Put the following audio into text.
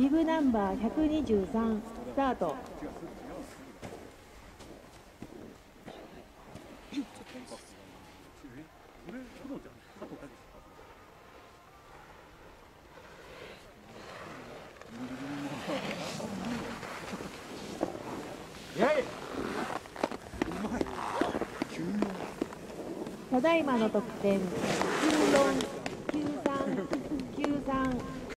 ビブナンバー123スタート。ただいまの得点